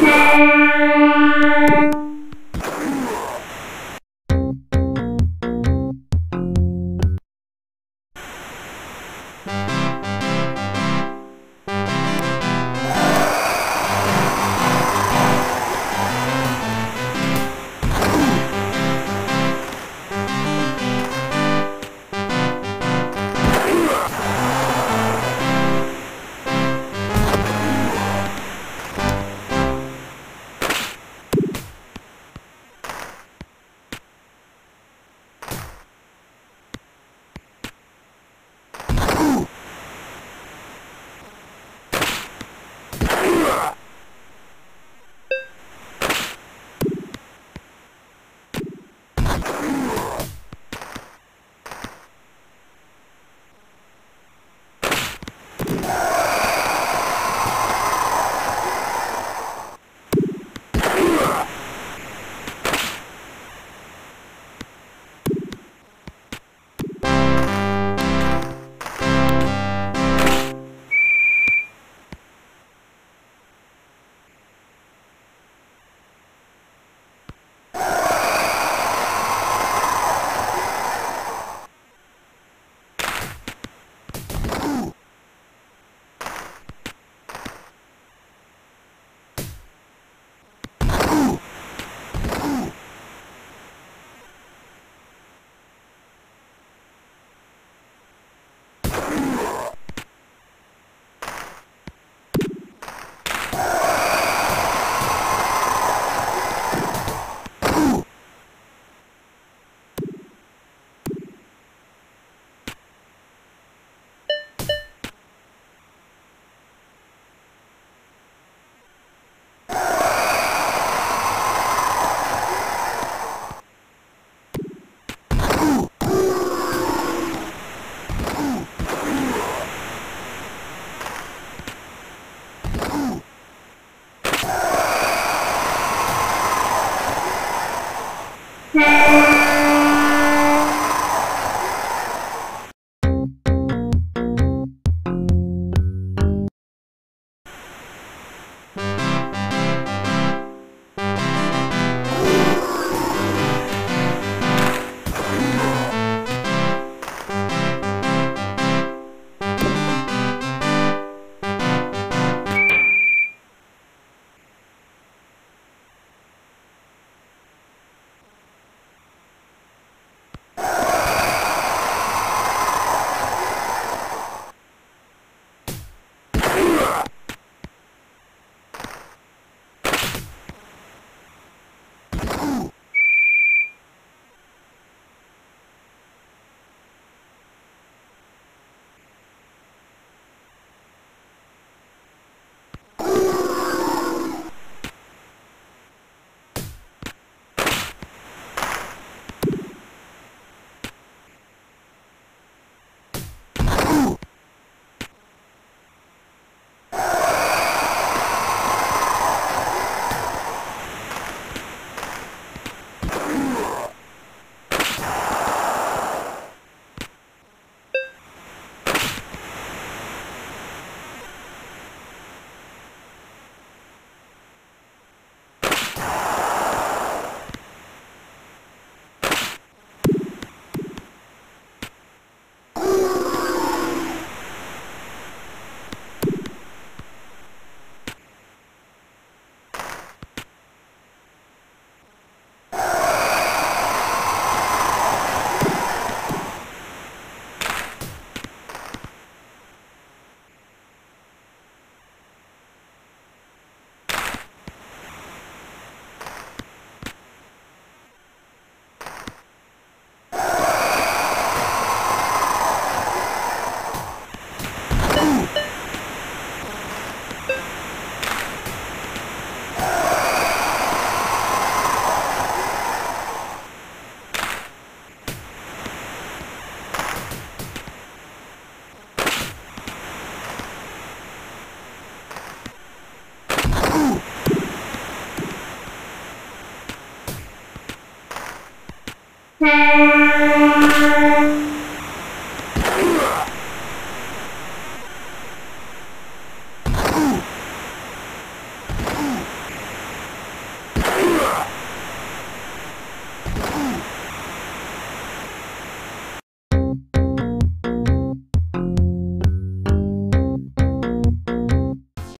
Christmas!